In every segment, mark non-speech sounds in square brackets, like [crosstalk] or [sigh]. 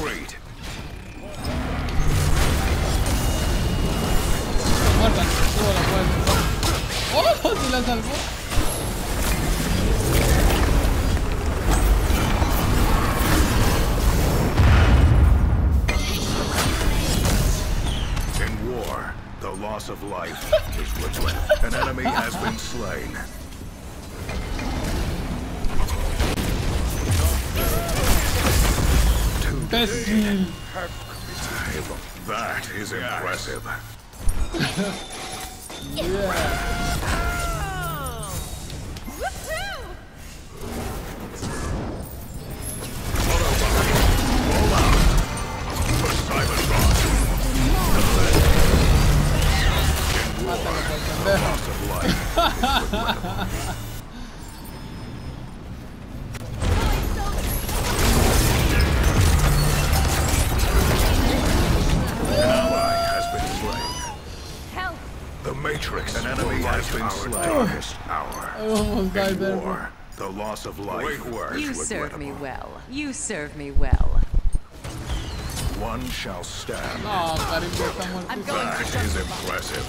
Upgrade. La ¡Oh! [laughs] ¡Si la salvó! Two Imbécil. That is impressive. For Simon Ross. In war, of life almost died In there. war, the loss of life is You serve me well. You serve me well. One shall stand. No, Karim ya está I'm going That to is impressive.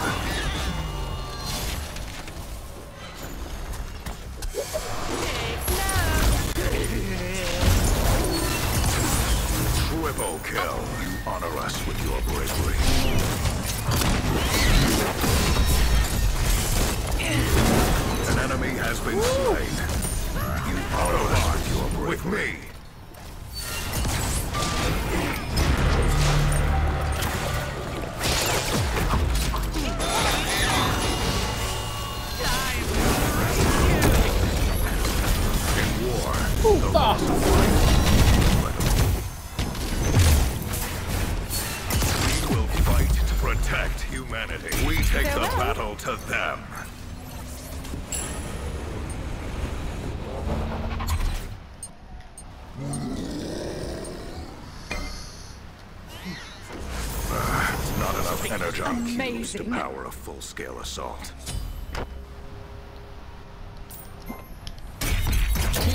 Triple kill. You honor us with your bravery. Enemy has been slain. You your. With me. Enough energon cubes to power a full-scale assault.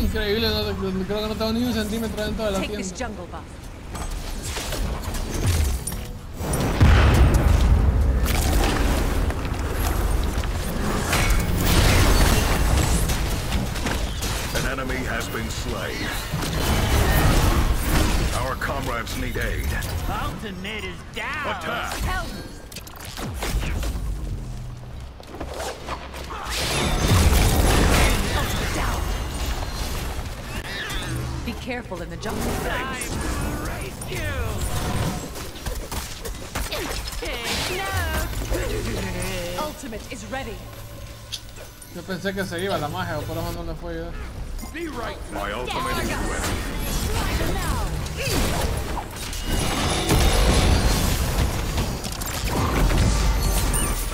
Increíble, no, creo que no tengo ni un centímetro dentro de la Take this tienda. jungle buff. An enemy has been slain. Our comrades need aid. Alternate is down. Attack! Careful in the jungle. Time to race you. Take note. Ultimate is ready. Yo pensé que se iba la magia, por eso no le fue yo. Be right My ultimate is ready.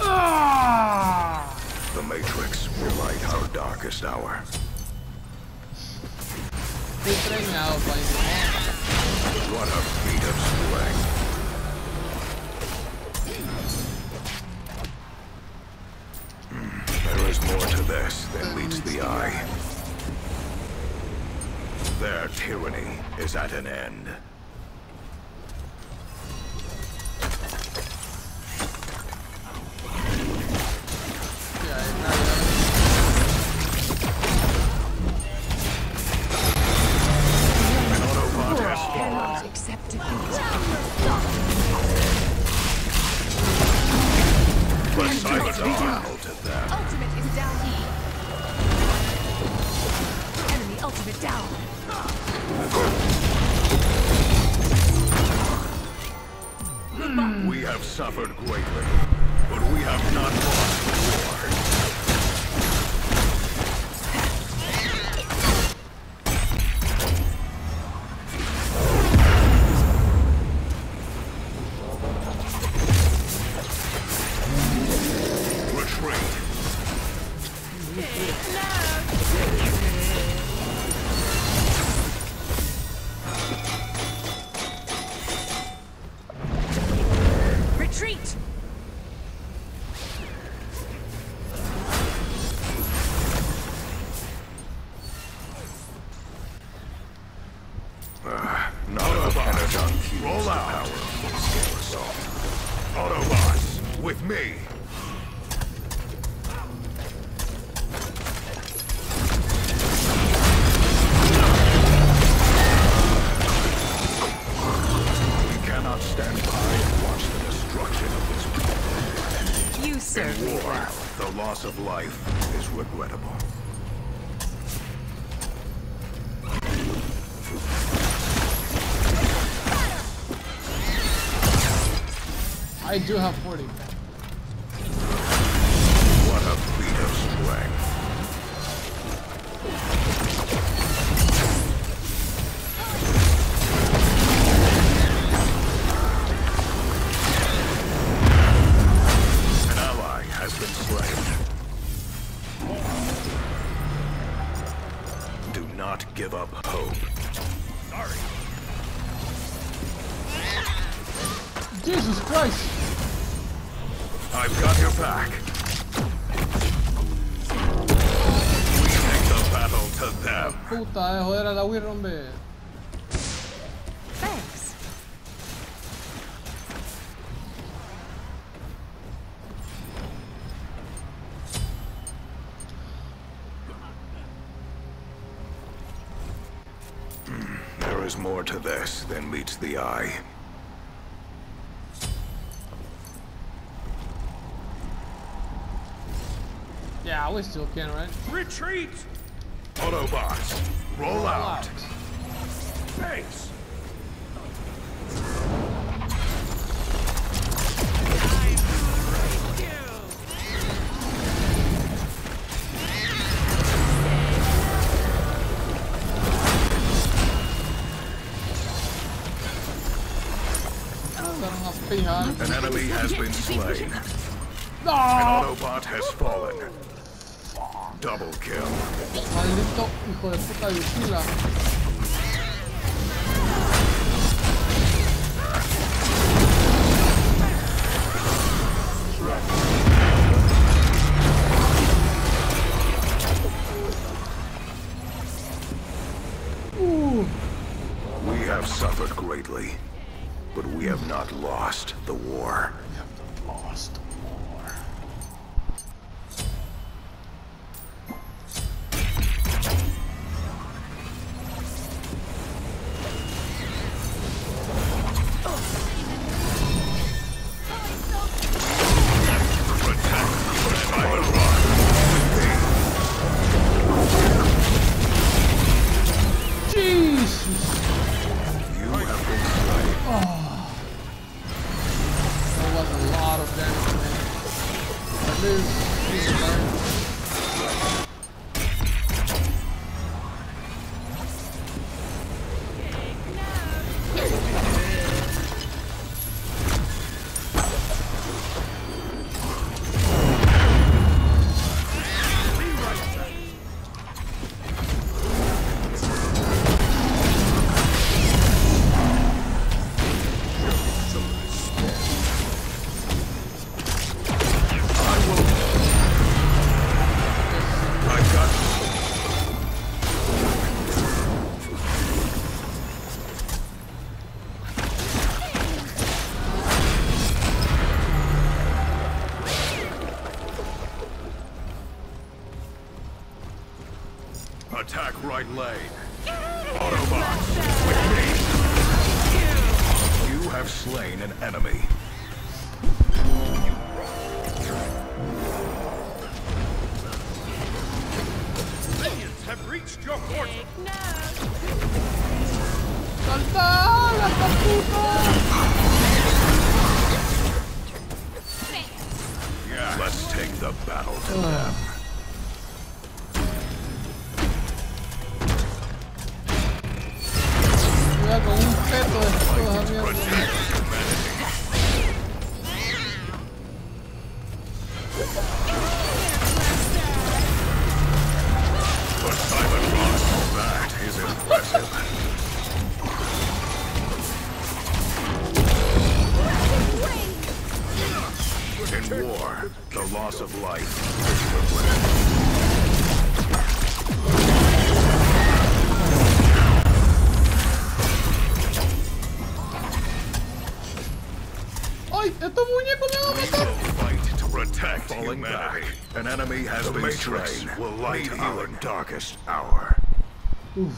Ah! The Matrix will light our darkest hour. What a feat serve me War, well. the loss of life is regrettable. I do have 40. Them. Puta, de joder a la Wii, hombre. Thanks. There is more to this than meets the eye. Yeah, we still can, right? Retreat! Autobots, roll out. Thanks. Fueron a pija. An enemy has been slain. An Autobot has fallen. Double kill. Maldito hijo de puta de Lucila. Ooh. We have suffered greatly, but we have not lost the war. Lost war. Attack right lane. Autobots, with me. You have slain an enemy. Minions have reached your coordinates. ¡Salta! ¡La puta! Yeah. Let's take the battle to them. In the loss of life is regretted. ¡Ay! ¡Estos muñecos me van a matar! Fight to protect Falling humanity. Back. An enemy has The been Matrix slain. will light Lead our healing. darkest hour. Joder,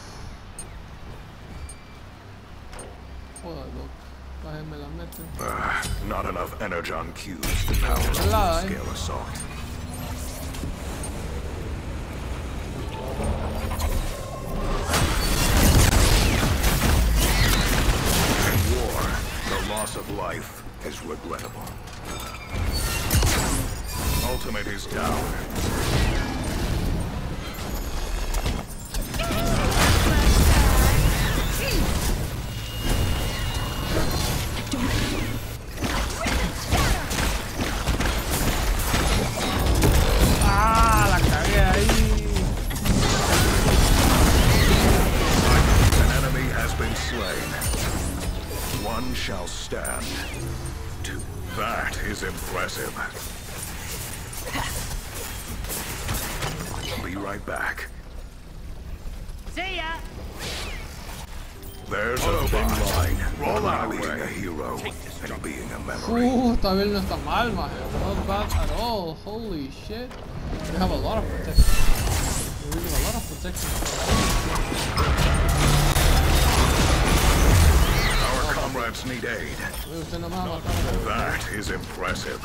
loco. Bájenme Ah, not enough energon cubes to power a scale assault. In war, the loss of life is regrettable. Ultimate is down. Is impressive. Be right back. See ya. There's a thin line between being a hero and being a memory. Uh, esta build no está mal, maje. Not bad at all. Holy shit. We have a lot of protection. We really have a lot of protection. Our need aid. Uy, usted no me va a matar. That is impressive.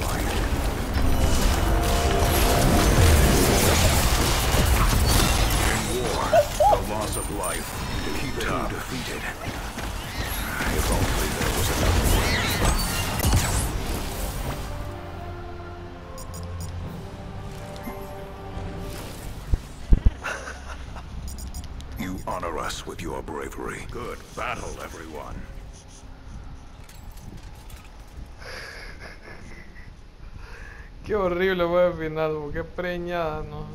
Life. In war, the loss of life to keep it defeated. If only there was another way. Us with your bravery. Good battle, everyone. Qué horrible fue el final, qué preñada, no.